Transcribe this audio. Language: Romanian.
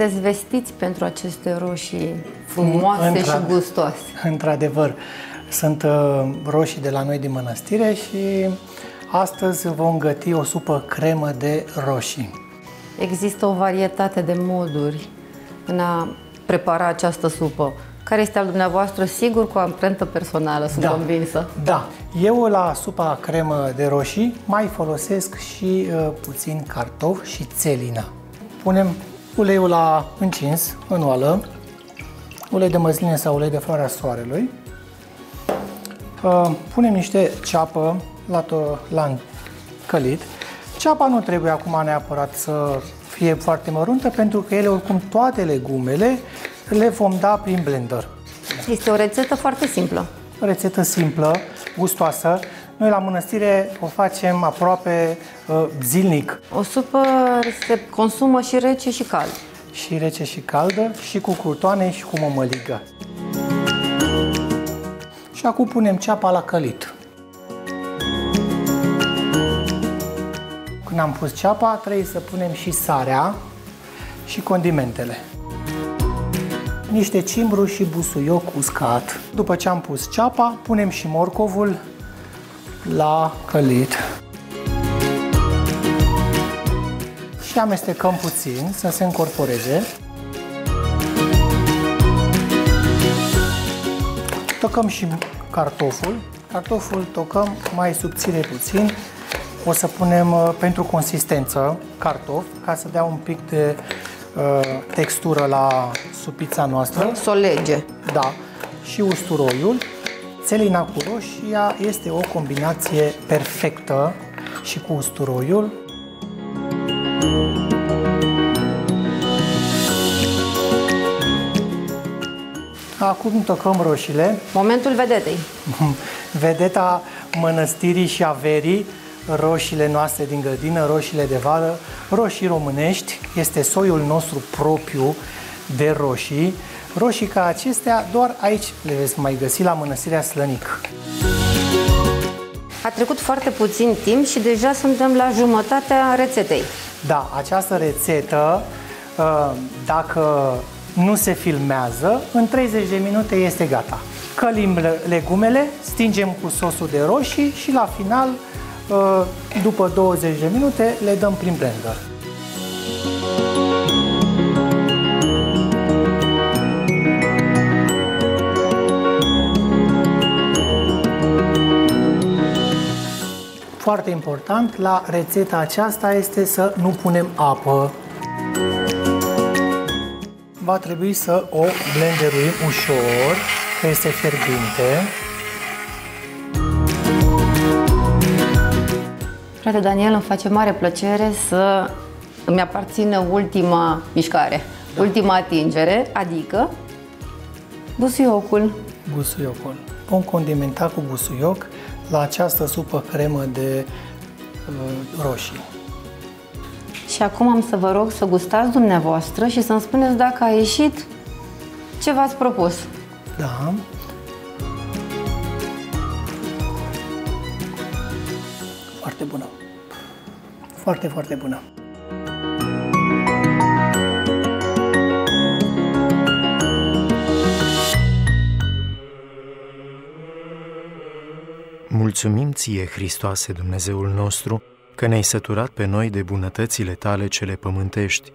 sunteți vestiți pentru aceste roșii frumoase Într- și gustoase. Într-adevăr, sunt uh, roșii de la noi din mănăstire și astăzi vom găti o supă cremă de roșii. Există o varietate de moduri în a prepara această supă. Care este al dumneavoastră, sigur, cu o amprentă personală, sunt convinsă. Da. Eu la supa cremă de roșii mai folosesc și uh, puțin cartof și țelină. Punem uleiul la încins, în oală, ulei de măsline sau ulei de floarea soarelui. Uh, punem niște ceapă la, to- la călit. Ceapa nu trebuie acum neapărat să fie foarte măruntă, pentru că ele, oricum, toate legumele le vom da prin blender. Este o rețetă foarte simplă. O rețetă simplă, gustoasă. Noi la mănăstire o facem aproape uh, zilnic. O supă se consumă și rece și cald. Și rece și caldă, și cu crutoane și cu mămăligă. Și acum punem ceapa la călit. Când am pus ceapa, trebuie să punem și sarea și condimentele. Niște cimbru și busuioc uscat. După ce am pus ceapa, punem și morcovul la călit. Și amestecăm puțin să se încorporeze. Tocăm și cartoful. Cartoful tocăm mai subțire puțin. O să punem uh, pentru consistență cartof ca să dea un pic de uh, textură la supița noastră. Solege. Da. Și usturoiul. Țelina cu roșia este o combinație perfectă și cu usturoiul. Acum tocăm roșiile. Momentul vedetei. Vedeta mănăstirii și averii, roșiile noastre din grădină, roșiile de vară, roșii românești, este soiul nostru propriu de roșii. Roșii ca acestea doar aici le veți mai găsi la mănăstirea Slănic. A trecut foarte puțin timp și deja suntem la jumătatea rețetei. Da, această rețetă, uh, dacă nu se filmează, în 30 de minute este gata. Călim le- legumele, stingem cu sosul de roșii și la final, uh, după 20 de minute, le dăm prin blender. Foarte important la rețeta aceasta este să nu punem apă. Va trebui să o blenderuim ușor, că este fierbinte. Frate Daniel, îmi face mare plăcere să îmi aparțină ultima mișcare, ultima atingere, adică busuiocul. Busuiocul. Vom condimenta cu busuioc la această supă cremă de uh, roșii. Și acum am să vă rog să gustați dumneavoastră și să-mi spuneți dacă a ieșit ce v-ați propus. Da. Foarte bună. Foarte, foarte bună. Mulțumim ție, Hristoase, Dumnezeul nostru, că ne-ai săturat pe noi de bunătățile tale cele pământești